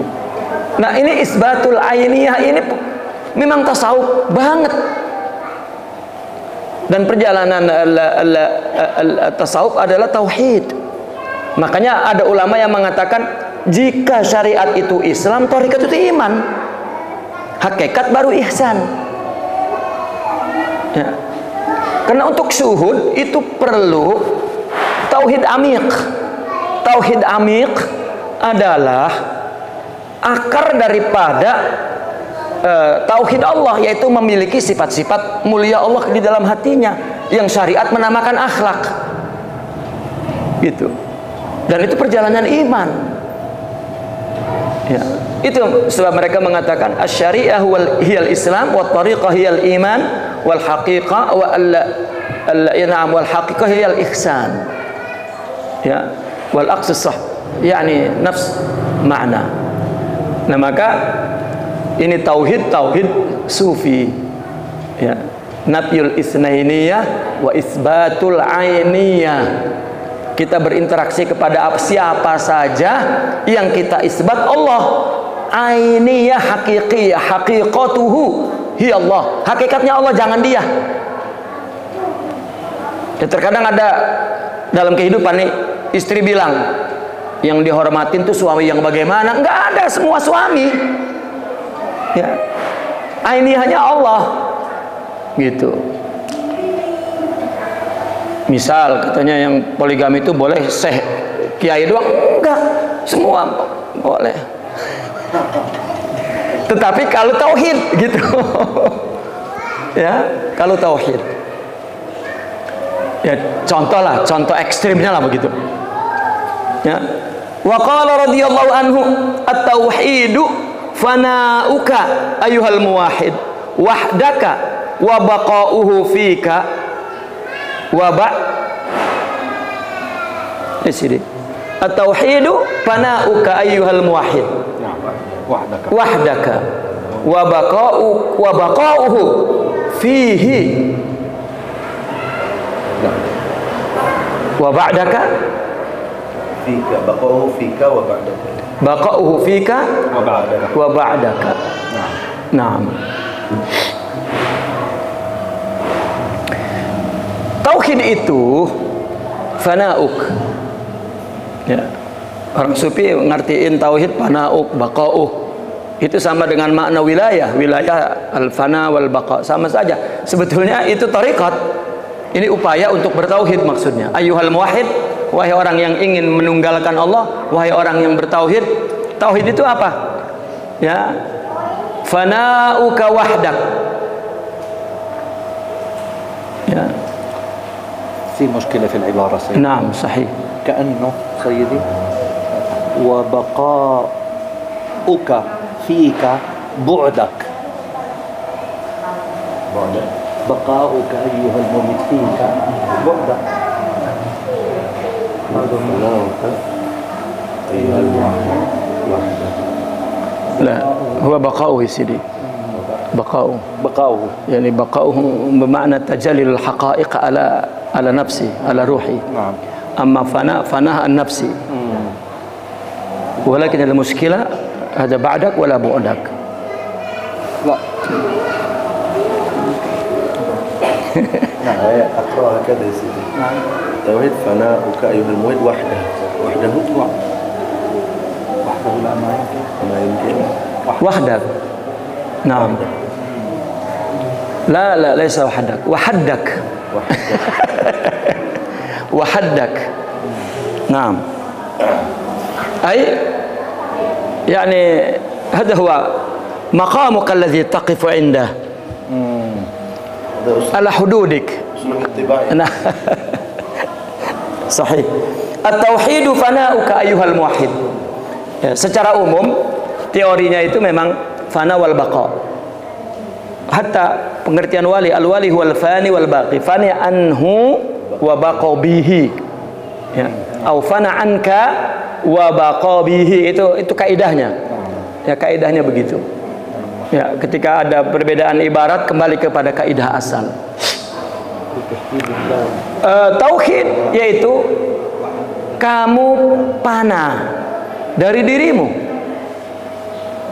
Nah ini isbatul ainiyah ini memang tasawuf banget. Dan perjalanan al, al, al, al, tasawuf adalah tauhid makanya ada ulama yang mengatakan jika syariat itu Islam tarikat itu iman hakikat baru ihsan ya karena untuk syuhud itu perlu tauhid amik. Tauhid amik adalah akar daripada uh, tauhid Allah yaitu memiliki sifat-sifat mulia Allah di dalam hatinya yang syariat menamakan akhlak. Gitu. Dan itu perjalanan iman. Ya. Itu sebab mereka mengatakan asy-syari'ah wal hiyal Islam wa tariqah hiyal iman wal haqiqah wa alla alla inam wal haqiqah hiyal ihsan. Ya, wal aqs sah. Yani nafs makna. Nah, maka ini tauhid tauhid sufi. Ya. Nafyul isnainiyah wa isbatul ainiyah kita berinteraksi kepada siapa saja yang kita isbat Allah. Ainiyah hakikiyah haqiqatuhu. Hi Allah hakikatnya Allah jangan dia. Ya, terkadang ada dalam kehidupan nih istri bilang yang dihormatin tuh suami yang bagaimana? Enggak ada semua suami. Ya. Ini hanya Allah. Gitu misal katanya yang poligami itu boleh seh kiai doang? Enggak. Semua boleh. Tetapi kalau tauhid gitu. Ya kalau tauhid. Ya contoh lah contoh ekstrimnya lah begitu. Ya. Wa qala radhiyallahu anhu at-tauhidu fana'uka ayuhal muwahhid. Wahdaka wa baqa'uhu fika wa ba di sini. At-tauhidu fana'uka ayyuhal muwahhid. Wahdaka wahdaka. Wa baqa'u wa baqa'uhu fihi. Wa ba'daka? Fika baqahu fika wa ba'daka. Baqa'uhu fika wa ba'daka. wa ba'daka. Naam. Tauhid itu fanauk. Ya. Orang sufi ngertiin tauhid fanauk, baqauh. Itu sama dengan makna wilayah, wilayah al-fana wal baqa sama saja. Sebetulnya itu tarikat. Ini upaya untuk bertauhid maksudnya. Ayuhal muwahhid, wahai orang yang ingin menunggalkan Allah, wahai orang yang bertauhid. Tauhid itu apa? Ya. Fana'uka wahdak. Ya. في مشكلة في العبارة سيدي. نعم صحيح. كأنه سيدي وبقاؤك فيك بعدك. بعدك؟ بقاؤك أيها المميت فيك بعدك. فناؤك أيها وحدك. لا هو بقاؤه يا سيدي. بقاؤه. بقاؤه. يعني بقاؤه بمعنى تجلي الحقائق على على نفسي على روحي. نعم. أما فناء فناء النفسي ولكن المشكلة هذا بعدك ولا بعدك. لا. آية أقرأها كذا يا سيدي. نعم. توحيد فناؤك أيها الموحد وحده. وحده وحده لا ما يمكن. ما يمكن. وحدك نعم. لا لا ليس وحدك وحدك وحده وحدك نعم أي يعني هذا هو مقامك الذي تقف عنده هذا أسلوب على حدودك أسلوب اتباعي Nah, sahih. At-tauhidu fana'uka ayyuhal muwahhid. Ya, secara umum teorinya itu memang fana wal baqa. hatta pengertian wali al wali wal fani wal baqi. Fani anhu wa baqa bihi. Ya. Au fana anka wa baqa bihi. Itu itu kaidahnya. Ya kaidahnya begitu. Ya ketika ada perbedaan ibarat kembali kepada kaidah asal. Uh, tauhid yaitu kamu panah dari dirimu.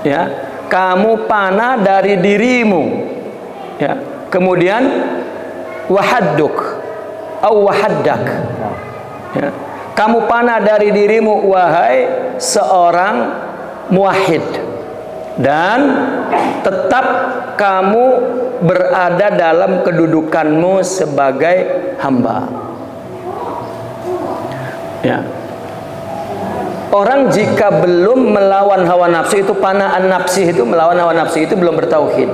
Ya kamu panah dari dirimu ya kemudian wahadduk au wahaddak ya kamu panah dari dirimu wahai seorang muwahhid dan tetap kamu berada dalam kedudukanmu sebagai hamba. Ya. Orang jika belum melawan hawa nafsu itu panaan nafsi itu melawan hawa nafsu itu belum bertauhid.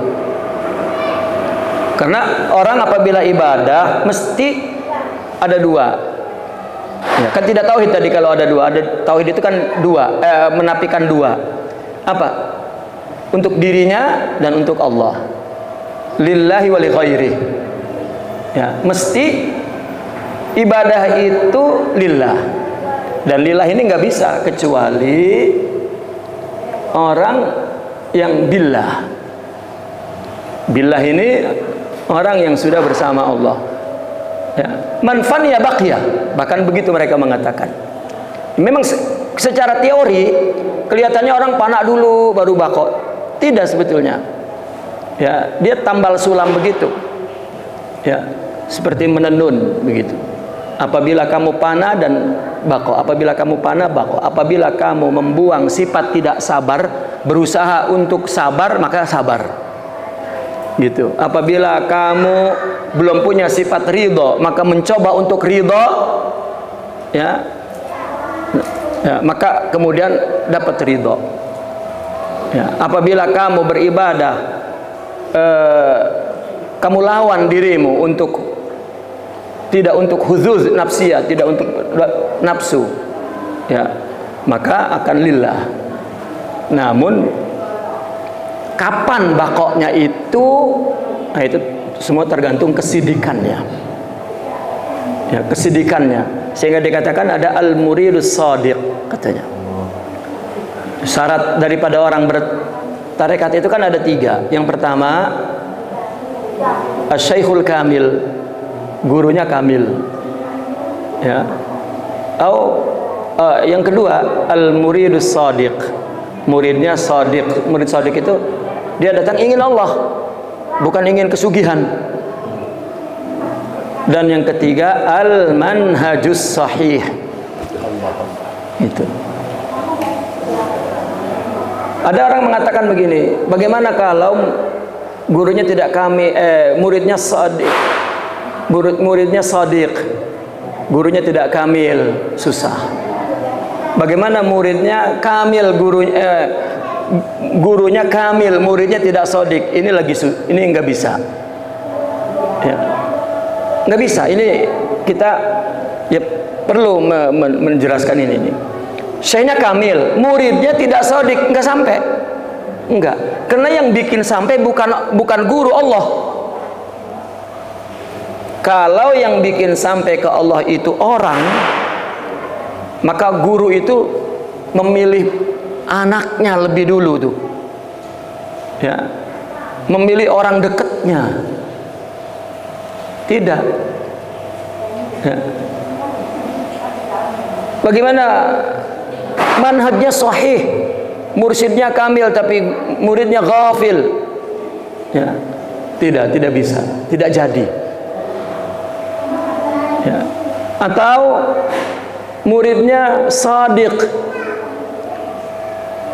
Karena orang apabila ibadah mesti ada dua. Ya, kan tidak tauhid tadi kalau ada dua. Ada tauhid itu kan dua, eh, menafikan dua. Apa? Untuk dirinya dan untuk Allah. Lillahi wa li ghairi. Ya, mesti ibadah itu lillah. Dan lillah ini nggak bisa kecuali orang yang billah. Billah ini orang yang sudah bersama Allah. Ya. Man baqiya. Bahkan begitu mereka mengatakan. Memang se- secara teori kelihatannya orang panak dulu baru bako. Tidak sebetulnya. Ya, dia tambal sulam begitu. Ya, seperti menenun begitu. Apabila kamu panah dan bako, apabila kamu panah bako, apabila kamu membuang sifat tidak sabar, berusaha untuk sabar maka sabar. Gitu. Apabila kamu belum punya sifat ridho, maka mencoba untuk ridho, ya, ya maka kemudian dapat ridho. Ya, apabila kamu beribadah, eh, kamu lawan dirimu untuk tidak untuk huzuz nafsiyah, tidak untuk nafsu, ya, maka akan lillah. Namun kapan bakoknya itu, nah itu semua tergantung kesidikannya. Ya, kesidikannya. Sehingga dikatakan ada al-muridus sadiq katanya. Syarat daripada orang bertarekat itu kan ada tiga. Yang pertama, asyaikhul kamil, gurunya kamil. Ya. Atau eh, yang kedua, al-muridus sadiq. Muridnya sadiq. Murid sadiq itu dia datang ingin Allah, bukan ingin kesugihan. Dan yang ketiga, al-manhajus sahih. Itu. Ada orang mengatakan begini, bagaimana kalau gurunya tidak kami, eh, muridnya sadiq, murid, muridnya sadiq, gurunya tidak kamil, susah. Bagaimana muridnya kamil, gurunya, eh, gurunya kamil, muridnya tidak sadiq, ini lagi, ini nggak bisa. Ya. Nggak bisa, ini kita ya perlu me- me- menjelaskan ini. nih. Syekhnya kamil, muridnya tidak sodik, nggak sampai. Enggak. Karena yang bikin sampai bukan bukan guru Allah. Kalau yang bikin sampai ke Allah itu orang, maka guru itu memilih anaknya lebih dulu tuh. Ya. Memilih orang dekatnya. Tidak. Ya. Bagaimana manhajnya sahih, mursyidnya kamil tapi muridnya ghafil. Ya. Tidak, tidak bisa, tidak jadi. Ya. Atau muridnya sadiq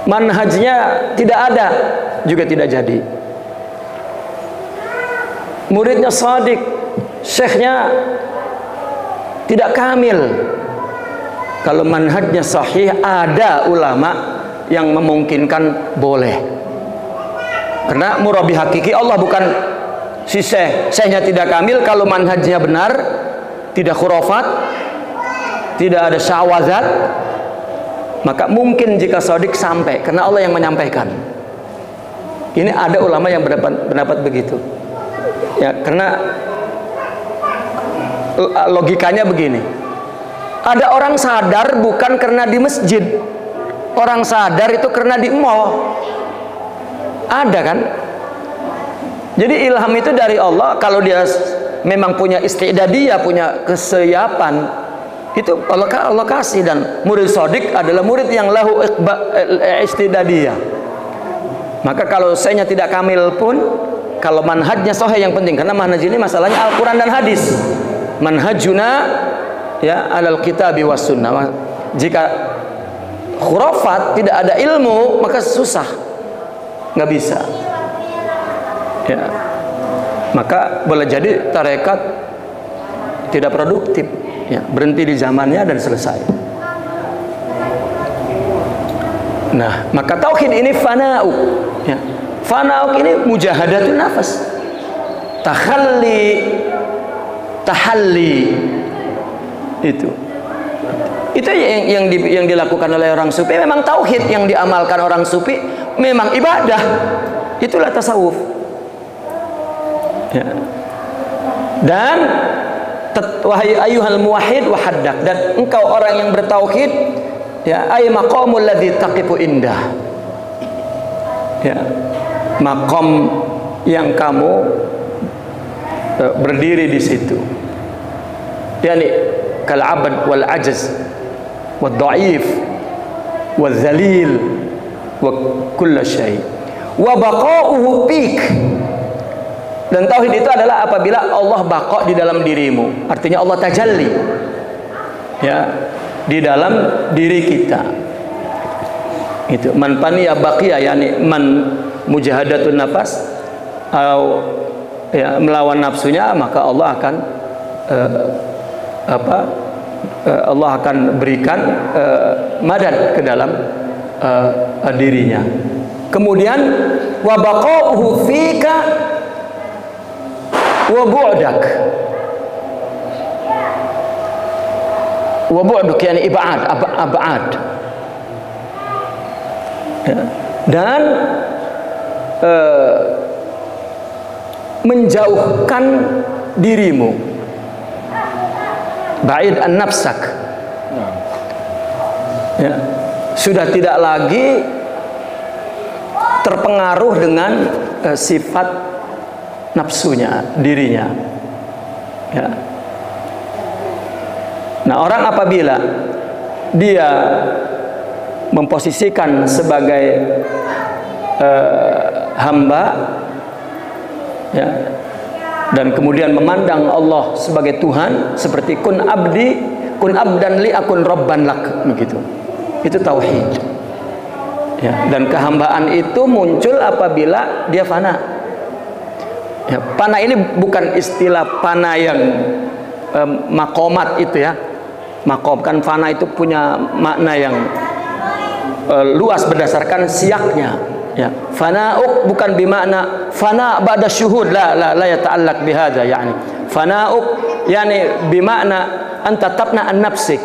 manhajnya tidak ada juga tidak jadi. Muridnya sadiq syekhnya tidak kamil. Kalau manhajnya sahih ada ulama yang memungkinkan boleh. Karena murabi hakiki Allah bukan si syekh. Syekhnya tidak kamil kalau manhajnya benar tidak khurafat tidak ada syawazat maka mungkin jika sodik sampai karena Allah yang menyampaikan. Ini ada ulama yang berpendapat, pendapat begitu. Ya karena logikanya begini. Ada orang sadar bukan karena di masjid. Orang sadar itu karena di mall. Ada kan? Jadi ilham itu dari Allah. Kalau dia memang punya istidadiyah punya kesiapan itu Allah, Allah kasih dan murid sodik adalah murid yang lahu eh, istidadiyah. Maka kalau saya tidak kamil pun kalau manhajnya sahih yang penting. Karena manhaj ini masalahnya Al-Quran dan hadis. Manhajuna ya alal kitabi was sunnah. Jika khurafat tidak ada ilmu maka susah. Nggak bisa. Ya. Maka boleh jadi tarekat tidak produktif ya, berhenti di zamannya dan selesai. Nah maka tauhid ini fana'u. Ya. fana'u ini mujahadatun nafas. Tahalli tahalli. Itu. Itu yang yang, di, yang dilakukan oleh orang sufi. Memang tauhid yang diamalkan orang sufi memang ibadah. Itulah tasawuf. Ya. dan wahai ayuhal muwahhid wahaddak. Dan engkau orang yang bertauhid ya ay maqamul ladzi taqifu indah. Ya makom yang kamu uh, berdiri di situ. Yani kal abad wal ajaz wal dhaif wal zalil wa kull syai. Wa baqa'uhu pik dan tauhid itu adalah apabila Allah bakok di dalam dirimu. Artinya Allah tajalli. Ya, di dalam diri kita. Itu man paniya baqiya yani man mujahadatun nafas atau ya melawan nafsunya maka Allah akan uh, apa uh, Allah akan berikan uh, madad ke dalam uh, dirinya. Kemudian wa baqa'uhu fika wa bu'dak wa bu'duk yani ibad abad. Ya. dan uh, menjauhkan dirimu. Ba'id an nafsak ya. sudah tidak lagi terpengaruh dengan uh, sifat nafsunya, dirinya. Ya. Nah, orang apabila dia memposisikan sebagai uh, hamba ya dan kemudian memandang Allah sebagai Tuhan seperti kun abdi kun abdan li akun robban lak begitu itu tauhid ya dan kehambaan itu muncul apabila dia fana Ya, panah ini bukan istilah panah yang um, makomat itu ya. Makom kan panah itu punya makna yang uh, luas berdasarkan siaknya. Ya, fana'uk bukan bimakna fana ba'da syuhud la la la yata'allaq bihadza yani. Fana'uk yani bimakna anta tabna an nafsik.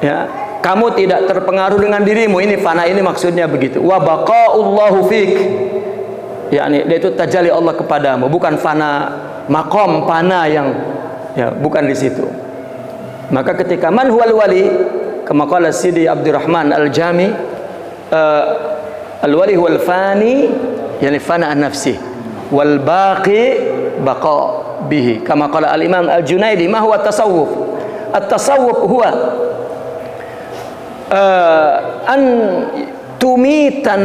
Ya, kamu tidak terpengaruh dengan dirimu. Ini fana ini maksudnya begitu. Wa baqa'ullahu fik yakni dia itu tajali Allah kepadamu bukan fana makom pana yang ya bukan di situ. Maka ketika man huwal wali kama qala Sidi Abdurrahman Al-Jami uh, al-wali huwal fani yani fana an nafsi wal baqi baqa bihi. Kama qala al-imam al-Junaidi ma huwa tasawuf? At-tasawuf huwa uh, an tumita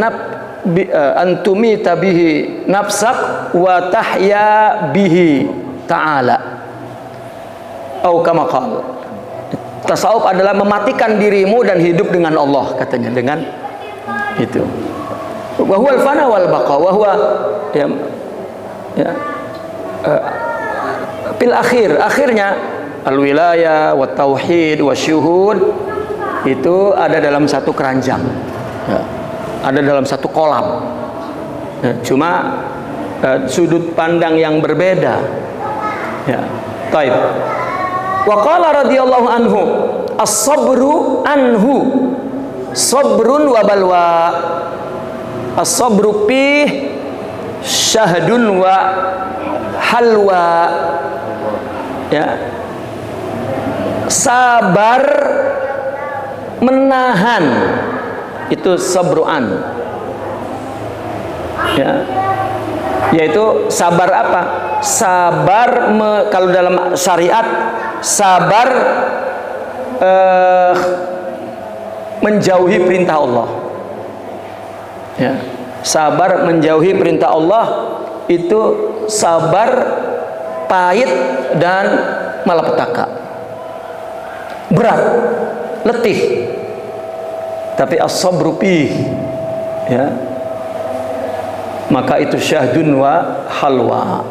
antumi tabihi nafsak wa tahya bihi ta'ala Au kama. Tasawuf adalah mematikan dirimu dan hidup dengan Allah katanya dengan itu. Wa huwal fana wal baqa wa huwa ya ya eh, fil akhir akhirnya al wilayah wa tauhid wa syuhud itu ada dalam satu keranjang ya. Ada dalam satu kolam. Ya. cuma eh, sudut pandang yang berbeda. Ya taib. Wa qala radhiyallahu anhu as-sabru anhu sabrun wa balwa. As-sabru pih syahdun wa halwa. Ya. Sabar menahan itu sabruan. Ya. Yaitu sabar apa? Sabar me, kalau dalam syariat sabar eh, menjauhi perintah Allah. Ya. Sabar menjauhi perintah Allah itu sabar pahit dan malapetaka. Berat letih tapi as-sabru ya. Maka itu syahdun wa halwa.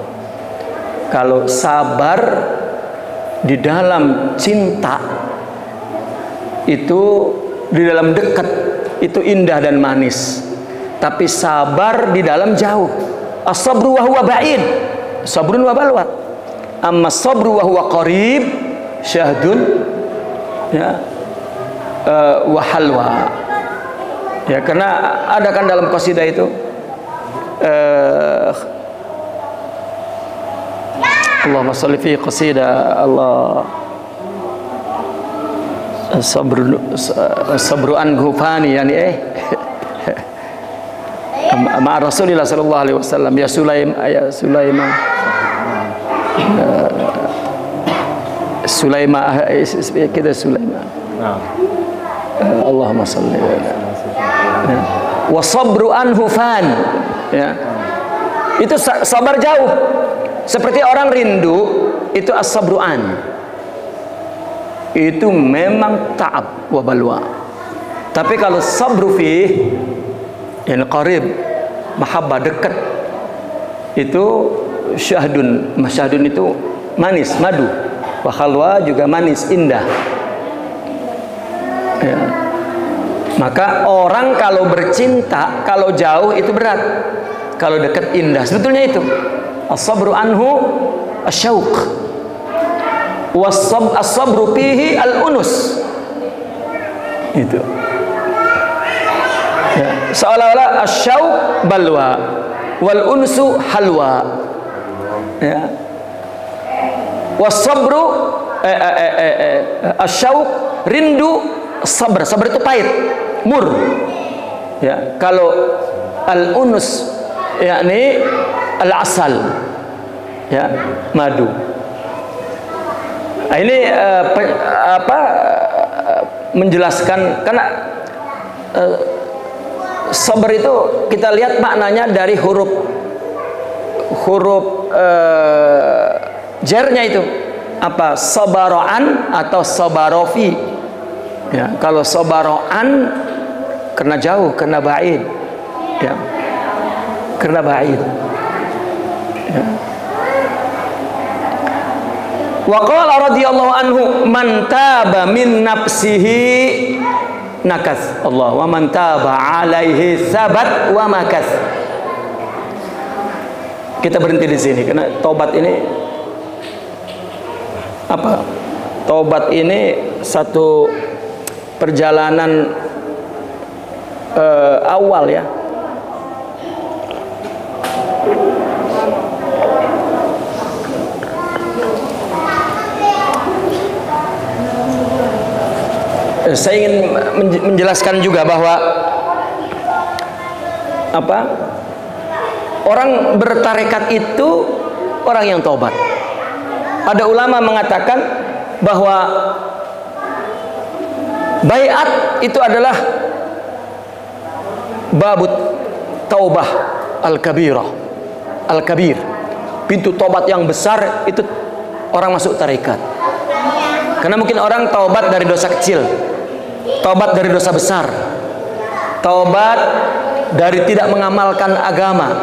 Kalau sabar di dalam cinta itu di dalam dekat itu indah dan manis. Tapi sabar di dalam jauh. As-sabru wa huwa ba'id. Sabrun wa balwa. Amma sabru wa huwa qarib syahdun ya uh, wa halwa ya karena ada kan dalam qasidah itu uh, Allahumma salli fi qasidah Allah. Sabru sabru an ghufani yani eh. Ma Rasulullah sallallahu alaihi wasallam ya Sulaim ya Sulaiman Sulaiman kita Sulaiman Allahumma salli wa sabru anhu fan. Ya. Itu sabar jauh. Seperti orang rindu itu as-sabru an itu memang ta'ab wa balwa. Tapi kalau sabru fi yang qarib mahabbah dekat itu syahdun. Masyahdun itu manis madu. Wa khalwa juga manis indah ya. maka orang kalau bercinta kalau jauh itu berat. Kalau dekat indah sebetulnya itu. As-sabru anhu asyauq was-sab as-sabru fihi al-unus. Itu. Ya. seolah-olah asyauq balwa wal unsu halwa. Ya. Was-sabru eh, eh, eh, eh, eh, asyauq rindu sabar sabar itu pahit. Mur. Ya kalau al unus yakni al asal ya madu. Nah, ini uh, apa uh, menjelaskan karena uh, sabar itu kita lihat maknanya dari huruf huruf uh, jernya itu. Apa? Sabaroan atau sabarofi ya kalau sabaroan karena jauh karena baid. Ya karena baid. Ya. Wa qala radhiyallahu anhu man taba min nafsihi nakas Allah wa man taba alaihi sabat wa makas kita berhenti di sini karena tobat ini apa? Tobat ini satu perjalanan uh, awal ya. Saya ingin menjelaskan juga bahwa apa? Orang bertarekat itu orang yang tobat ada ulama mengatakan bahwa bayat itu adalah babut taubah al-kabirah al-kabir pintu tobat yang besar itu orang masuk tarekat Karena mungkin orang taubat dari dosa kecil, taubat dari dosa besar, taubat dari tidak mengamalkan agama.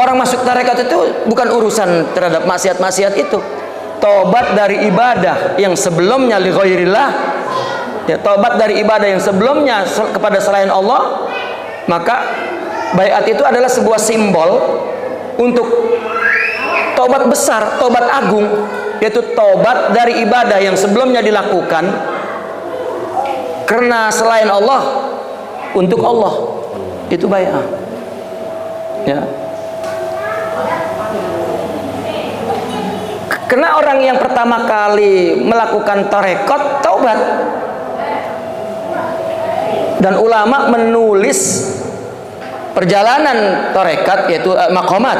Orang masuk tarekat itu bukan urusan terhadap maksiat-maksiat itu. Taubat dari ibadah yang sebelumnya li ya taubat dari ibadah yang sebelumnya kepada selain Allah, maka bayat itu adalah sebuah simbol untuk taubat besar, taubat agung, yaitu taubat dari ibadah yang sebelumnya dilakukan karena selain Allah untuk Allah. Itu bayat. Ya. Karena orang yang pertama kali melakukan tarekat taubat. Dan ulama menulis perjalanan tarekat yaitu uh, makomat.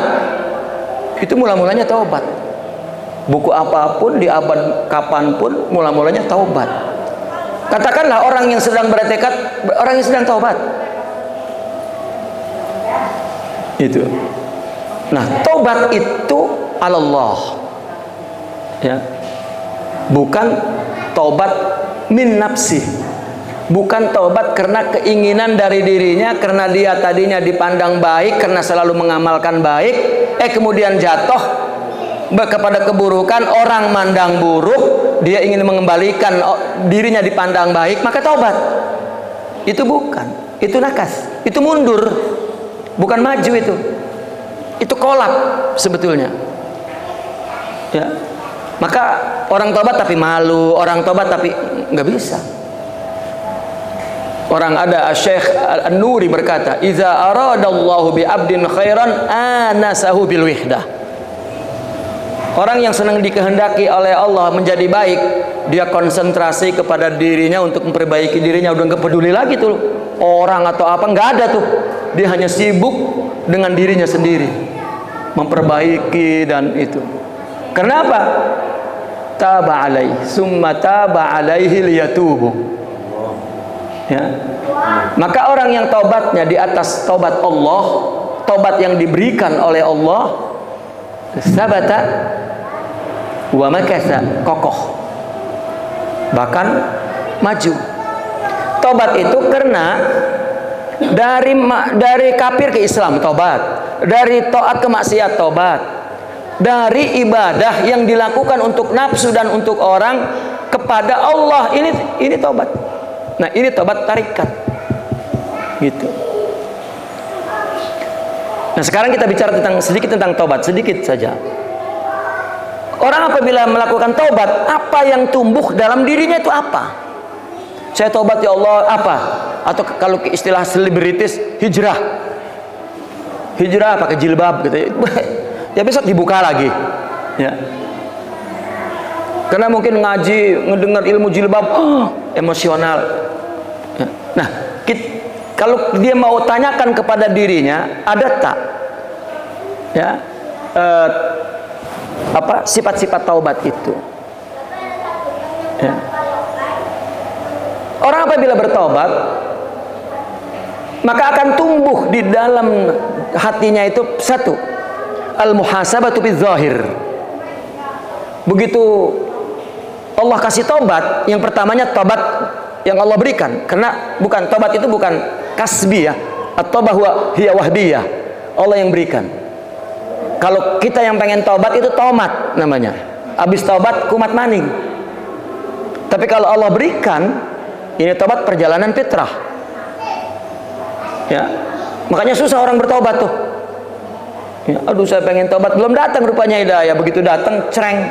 Itu mula-mulanya taubat. Buku apa pun di abad kapan pun mula-mulanya taubat. Katakanlah orang yang sedang bertekad orang yang sedang taubat. Itu. Nah taubat itu Allah ya. Bukan taubat min nafsi. Bukan taubat karena keinginan dari dirinya karena dia tadinya dipandang baik karena selalu mengamalkan baik eh kemudian jatuh kepada keburukan orang mandang buruk dia ingin mengembalikan dirinya dipandang baik maka taubat. Itu bukan. Itu nakas. Itu mundur. Bukan maju itu. Itu kolap sebetulnya. Ya maka orang tobat tapi malu, orang tobat tapi nggak bisa. Orang ada Syekh An-Nuri berkata, "Idza aradallahu bi 'abdin khairan anasahu bil wihdah." Orang yang senang dikehendaki oleh Allah menjadi baik, dia konsentrasi kepada dirinya untuk memperbaiki dirinya, udah nggak peduli lagi tuh orang atau apa, nggak ada tuh. Dia hanya sibuk dengan dirinya sendiri, memperbaiki dan itu. Kenapa? Taba alaihi, summa taba alaihi liyatubu. Ya. Maka orang yang taubatnya di atas taubat Allah, taubat yang diberikan oleh Allah, sabata wa makasa kokoh. Bahkan maju. Tobat itu karena dari dari kafir ke Islam tobat, dari taat ke maksiat tobat, dari ibadah yang dilakukan untuk nafsu dan untuk orang kepada Allah ini ini tobat. Nah, ini tobat tarikat. Gitu. Nah, sekarang kita bicara tentang sedikit tentang tobat, sedikit saja. Orang apabila melakukan tobat, apa yang tumbuh dalam dirinya itu apa? Saya tobat ya Allah, apa? Atau kalau istilah selebritis, hijrah. Hijrah pakai jilbab gitu. Ya besok dibuka lagi. Ya. Karena mungkin ngaji, ngedengar ilmu jilbab, oh, emosional. Ya. Nah, kita, kalau dia mau tanyakan kepada dirinya, ada tak? Ya, eh, apa sifat-sifat taubat itu? Ya. Orang apabila bertobat, maka akan tumbuh di dalam hatinya itu satu al muhasabatu zahir. Begitu Allah kasih tobat, yang pertamanya tobat yang Allah berikan. Karena bukan tobat itu bukan kasbi ya, atau bahwa hiya wahdiyah. Allah yang berikan. Kalau kita yang pengen tobat itu tomat namanya. Habis tobat kumat maning. Tapi kalau Allah berikan ini tobat perjalanan fitrah. Ya. Makanya susah orang bertobat tuh. Ya, aduh saya pengen tobat belum datang rupanya hidayah. Begitu datang cereng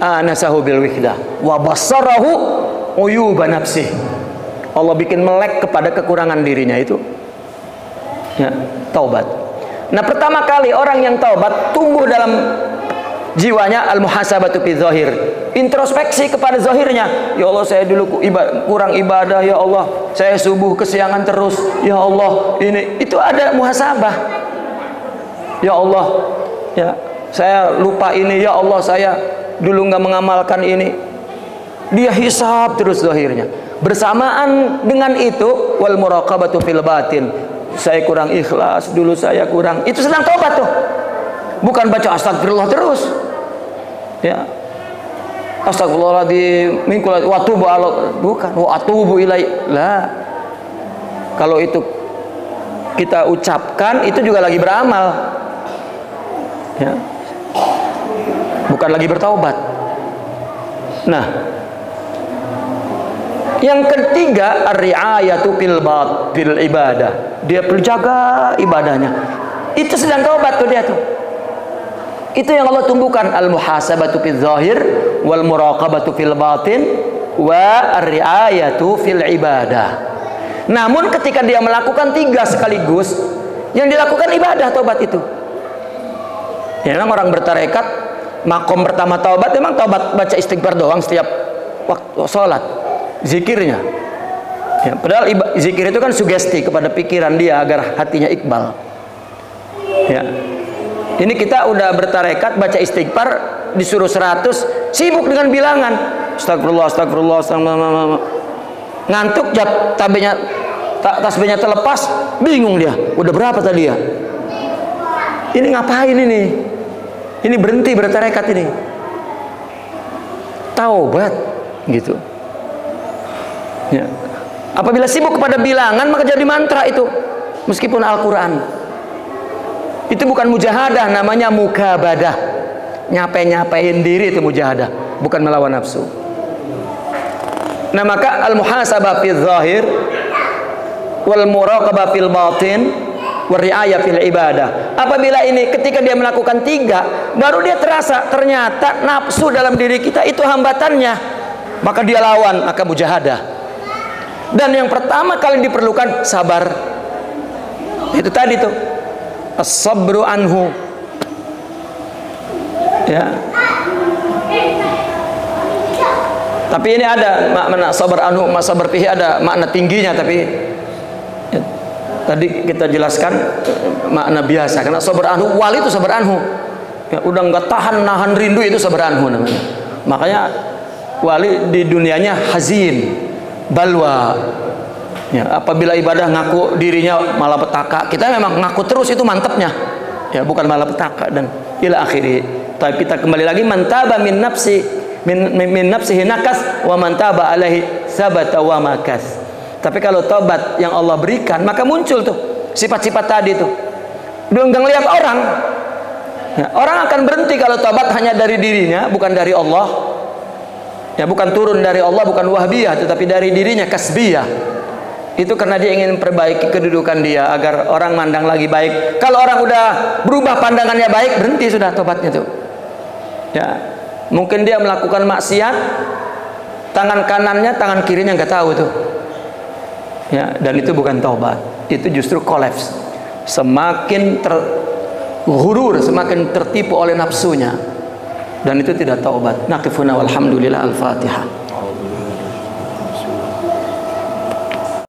anasahu bil wihdah wa basarahu uyuba nafsih. Allah bikin melek kepada kekurangan dirinya itu. Ya, taubat. Nah, pertama kali orang yang taubat tumbuh dalam jiwanya al muhasabatu fi zahir introspeksi kepada zahirnya ya Allah saya dulu kurang ibadah ya Allah saya subuh kesiangan terus ya Allah ini itu ada muhasabah ya Allah. Ya saya lupa ini. Ya Allah saya dulu nggak mengamalkan ini. Dia hisab terus zahirnya. Bersamaan dengan itu wal muraqabatu fil batin. Saya kurang ikhlas dulu saya kurang. Itu sedang tobat tuh. Bukan baca astagfirullah terus. Ya. Astagfirullahaladzim min kulli wa tubu ala bukan. Wa atubu ilai lah kalau itu kita ucapkan itu juga lagi beramal ya. Bukan lagi bertaubat. Nah. Yang ketiga ar-ri'ayatu fil bat fil ibadah. Dia perlu jaga ibadahnya. Itu sedang taubat tuh dia tuh. Itu yang Allah tumbuhkan. Al-muhasabatu fil zahir wal muraqabatu fil batin wa ar-ri'ayatu fil ibadah. Namun ketika dia melakukan tiga sekaligus yang dilakukan ibadah taubat itu ya memang orang bertarekat makom pertama taubat memang taubat baca istighfar doang setiap waktu sholat zikirnya. Ya, padahal zikir itu kan sugesti kepada pikiran dia agar hatinya iqbal. Ya. Ini kita udah bertarekat baca istighfar disuruh 100 sibuk dengan bilangan. Astagfirullah astagfirullah, ngantuk jat tabenya tasbihnya terlepas bingung dia. Udah berapa tadi ya? Ini ngapain ini ini berhenti bertarekat ini. Taubat gitu. Ya. apabila sibuk kepada bilangan maka jadi mantra itu. Meskipun Al-Quran. Itu bukan mujahadah namanya mukabadah. Nyape-nyapein diri itu mujahadah bukan melawan nafsu. Nah maka al-muhasabah fil zahir wal muraqabah fil batin wariaya fil ibadah. Apabila ini ketika dia melakukan tiga, baru dia terasa ternyata nafsu dalam diri kita itu hambatannya. Maka dia lawan, maka mujahadah. Dan yang pertama kali diperlukan sabar. Itu tadi tuh. As-sabru anhu. Ya. Tapi ini ada makna sabar anhu, sabar fihi ada makna tingginya tapi tadi kita jelaskan makna biasa. Karena sabar anhu wali itu sabar anhu. Ya, udah nggak tahan nahan rindu itu sabar anhu namanya. Makanya wali di dunianya hazin balwa. Ya, apabila ibadah ngaku dirinya malah petaka kita memang ngaku terus itu mantapnya. Ya bukan malah petaka dan ila akhiri. Tapi kita kembali lagi mantaba min nafsi min, min, min nafsihi nakas wa mantaba alaihi sabata wa makas tapi kalau tobat yang Allah berikan, maka muncul tuh sifat-sifat tadi tuh. Dia nggak ngelihat orang. Ya, orang akan berhenti kalau tobat hanya dari dirinya, bukan dari Allah. Ya, bukan turun dari Allah, bukan wahbiyah, tetapi dari dirinya kasbiyah. Itu karena dia ingin perbaiki kedudukan dia agar orang mandang lagi baik. Kalau orang udah berubah pandangannya baik, berhenti sudah tobatnya tuh. Ya, mungkin dia melakukan maksiat, tangan kanannya, tangan kirinya nggak tahu tuh ya dan itu bukan taubat. Itu justru kolaps. Semakin terhurur semakin tertipu oleh nafsunya. Dan itu tidak taubat. Naqifuna walhamdulillah al-fatihah